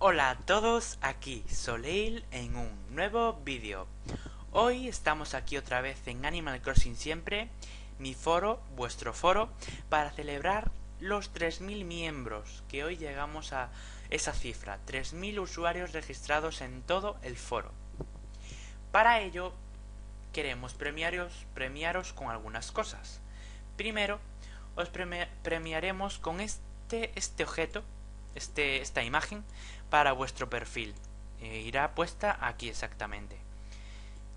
Hola a todos, aquí Soleil en un nuevo vídeo. Hoy estamos aquí otra vez en Animal Crossing Siempre, mi foro, vuestro foro, para celebrar los 3.000 miembros, que hoy llegamos a esa cifra, 3.000 usuarios registrados en todo el foro. Para ello, queremos premiaros, premiaros con algunas cosas. Primero, os premiaremos con este, este objeto, este, esta imagen, para vuestro perfil. Eh, irá puesta aquí exactamente.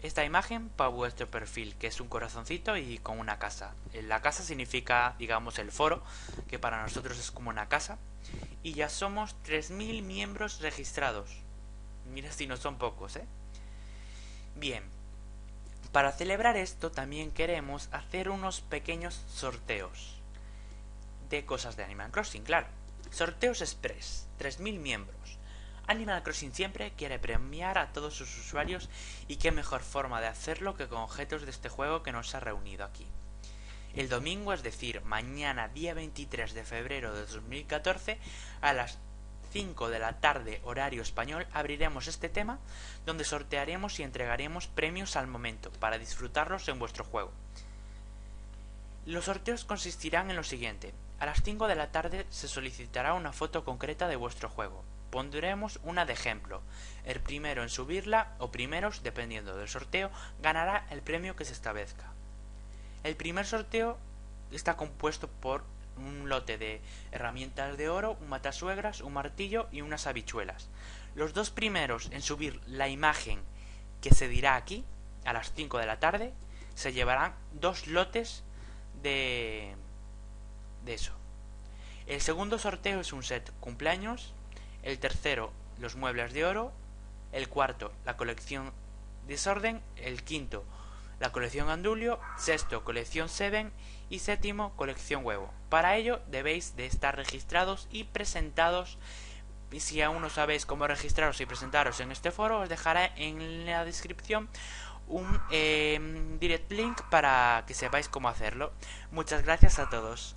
Esta imagen para vuestro perfil, que es un corazoncito y con una casa. Eh, la casa significa, digamos, el foro, que para nosotros es como una casa. Y ya somos 3.000 miembros registrados. Mira si no son pocos, ¿eh? Bien, para celebrar esto también queremos hacer unos pequeños sorteos de cosas de Animal Crossing, claro. Sorteos Express, 3.000 miembros. Animal Crossing siempre quiere premiar a todos sus usuarios y qué mejor forma de hacerlo que con objetos de este juego que nos ha reunido aquí. El domingo, es decir, mañana día 23 de febrero de 2014, a las 5 de la tarde horario español, abriremos este tema donde sortearemos y entregaremos premios al momento para disfrutarlos en vuestro juego. Los sorteos consistirán en lo siguiente. A las 5 de la tarde se solicitará una foto concreta de vuestro juego. Pondremos una de ejemplo. El primero en subirla, o primeros, dependiendo del sorteo, ganará el premio que se establezca. El primer sorteo está compuesto por un lote de herramientas de oro, un matasuegras, un martillo y unas habichuelas. Los dos primeros en subir la imagen que se dirá aquí, a las 5 de la tarde, se llevarán dos lotes de, de eso. El segundo sorteo es un set cumpleaños, el tercero los muebles de oro, el cuarto la colección Desorden, el quinto la colección Andulio, sexto colección Seven y séptimo colección Huevo. Para ello debéis de estar registrados y presentados. Si aún no sabéis cómo registraros y presentaros en este foro, os dejaré en la descripción un em, direct link para que sepáis cómo hacerlo. Muchas gracias a todos.